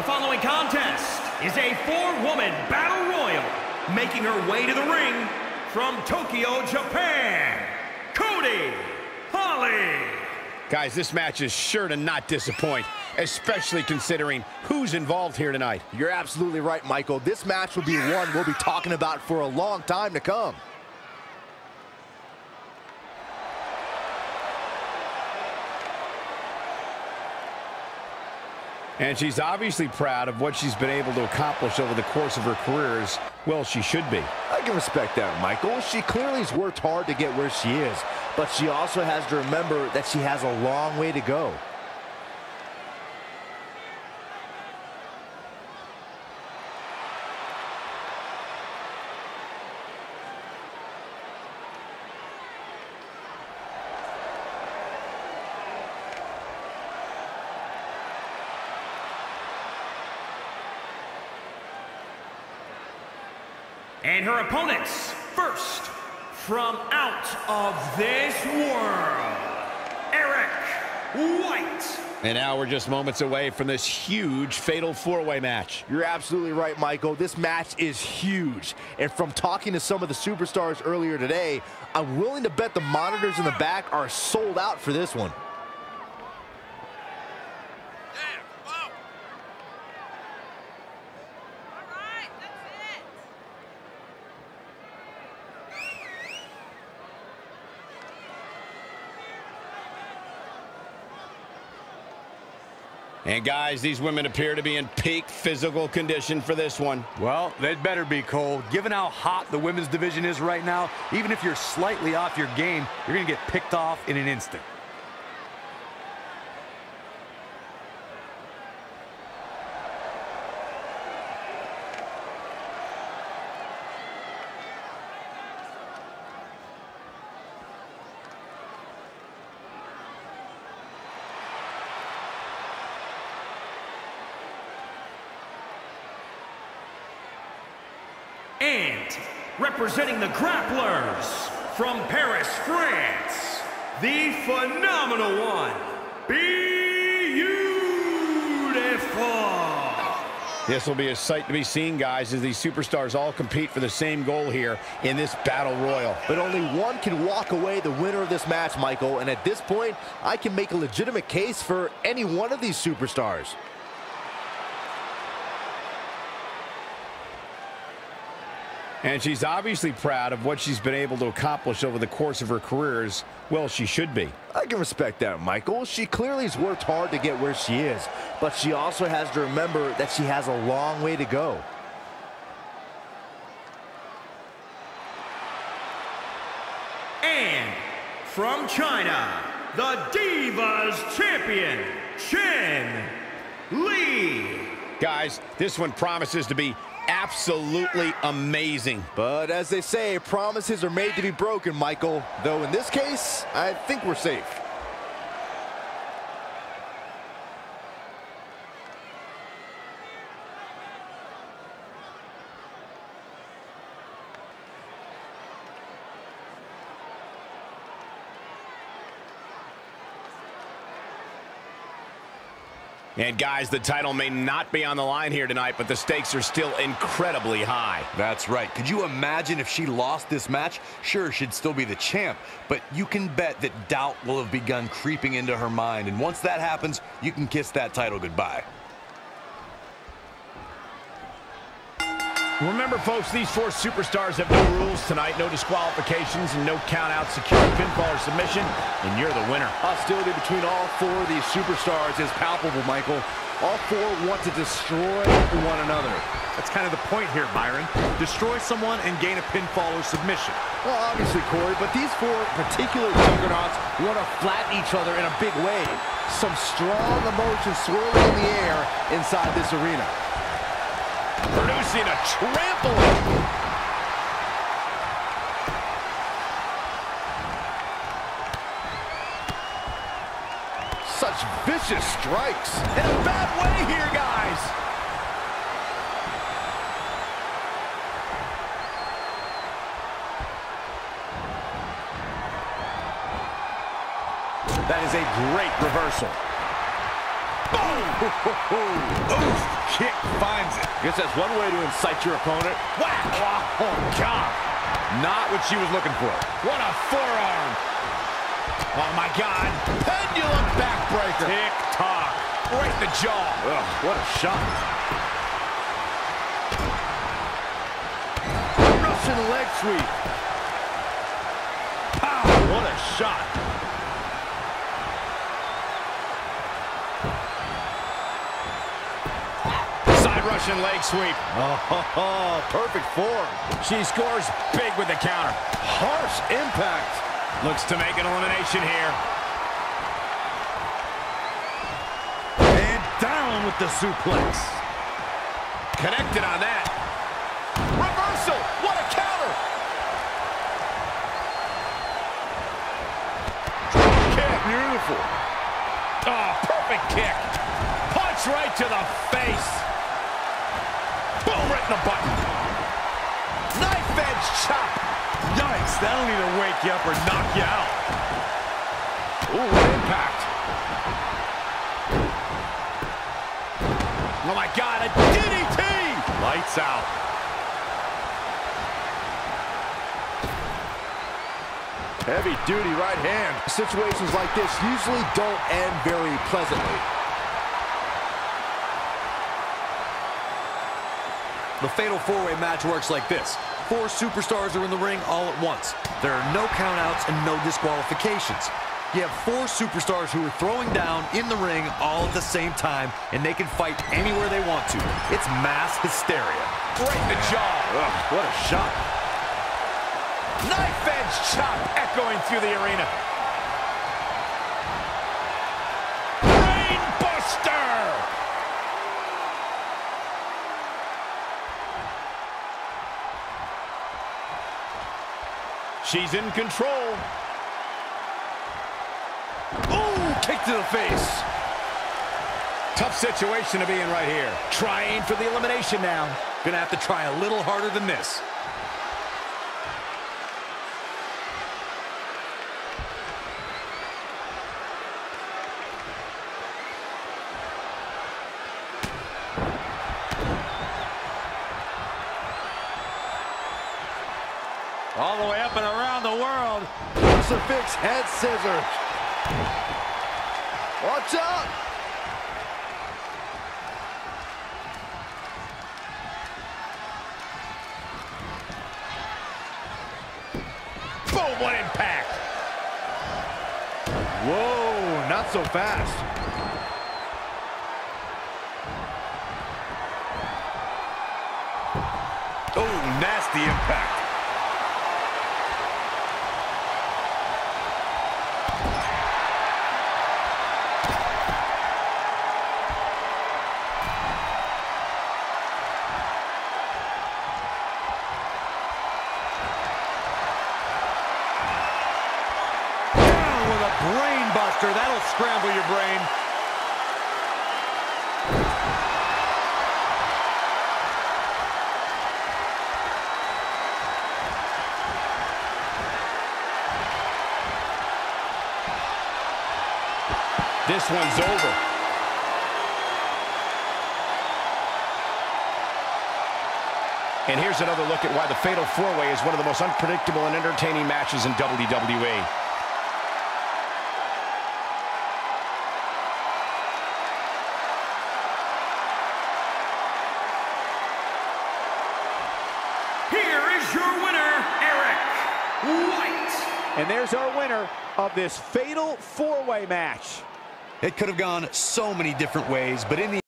The following contest is a four-woman battle royal. Making her way to the ring from Tokyo, Japan, Cody Holly. Guys, this match is sure to not disappoint, especially considering who's involved here tonight. You're absolutely right, Michael. This match will be one we'll be talking about for a long time to come. And she's obviously proud of what she's been able to accomplish over the course of her career as well she should be. I can respect that, Michael. She clearly has worked hard to get where she is, but she also has to remember that she has a long way to go. And her opponents, first, from out of this world, Eric White. And now we're just moments away from this huge fatal four-way match. You're absolutely right, Michael. This match is huge. And from talking to some of the superstars earlier today, I'm willing to bet the monitors in the back are sold out for this one. And guys, these women appear to be in peak physical condition for this one. Well, they'd better be, Cole. Given how hot the women's division is right now, even if you're slightly off your game, you're going to get picked off in an instant. And representing the grapplers from Paris, France, the phenomenal one, Beautiful. This will be a sight to be seen, guys, as these superstars all compete for the same goal here in this battle royal. But only one can walk away the winner of this match, Michael. And at this point, I can make a legitimate case for any one of these superstars. And she's obviously proud of what she's been able to accomplish over the course of her career as well she should be. I can respect that, Michael. She clearly has worked hard to get where she is, but she also has to remember that she has a long way to go. And from China, the Divas Champion, Chen Li. Guys, this one promises to be absolutely amazing. But as they say, promises are made to be broken, Michael. Though in this case, I think we're safe. And guys, the title may not be on the line here tonight, but the stakes are still incredibly high. That's right. Could you imagine if she lost this match? Sure, she'd still be the champ, but you can bet that doubt will have begun creeping into her mind. And once that happens, you can kiss that title goodbye. Remember, folks, these four superstars have no rules tonight, no disqualifications, and no count-out, secure pinfall or submission, and you're the winner. Hostility between all four of these superstars is palpable, Michael. All four want to destroy one another. That's kind of the point here, Byron. Destroy someone and gain a pinfall or submission. Well, obviously, Corey, but these four particular juggernauts want to flatten each other in a big way. Some strong emotions swirling in the air inside this arena. Producing a trampling. Such vicious strikes. In a bad way here, guys. That is a great reversal. Oof, oh, kick finds it. Guess that's one way to incite your opponent. Whack! Oh, God. Not what she was looking for. What a forearm. Oh, my God. Pendulum backbreaker. Tick-tock. Right in the jaw. Ugh, what a shot. Russian leg sweep. Pow, what a shot. Russian leg sweep. Oh, perfect form. She scores big with the counter. Harsh impact. Looks to make an elimination here. And down with the suplex. Connected on that. Reversal. What a counter. Kick. Beautiful. Oh, perfect kick. Punch right to the face. Right the button. Knife edge chop. Yikes, that'll either wake you up or knock you out. Ooh, impact. Oh, my God, a DDT. Lights out. Heavy duty right hand. Situations like this usually don't end very pleasantly. The Fatal 4-Way match works like this. Four superstars are in the ring all at once. There are no countouts and no disqualifications. You have four superstars who are throwing down in the ring all at the same time, and they can fight anywhere they want to. It's mass hysteria. Right in the jaw. Ugh, what a shot. Knife edge chop echoing through the arena. She's in control. Ooh, kick to the face. Tough situation to be in right here. Trying for the elimination now. Gonna have to try a little harder than this. All the way up and around the world. Crucifix head scissors. Watch out. Boom, what impact. Whoa, not so fast. Oh, nasty impact. Buster. That'll scramble your brain. This one's over. And here's another look at why the Fatal 4-Way is one of the most unpredictable and entertaining matches in WWE. White. And there's our winner of this fatal four-way match. It could have gone so many different ways, but in the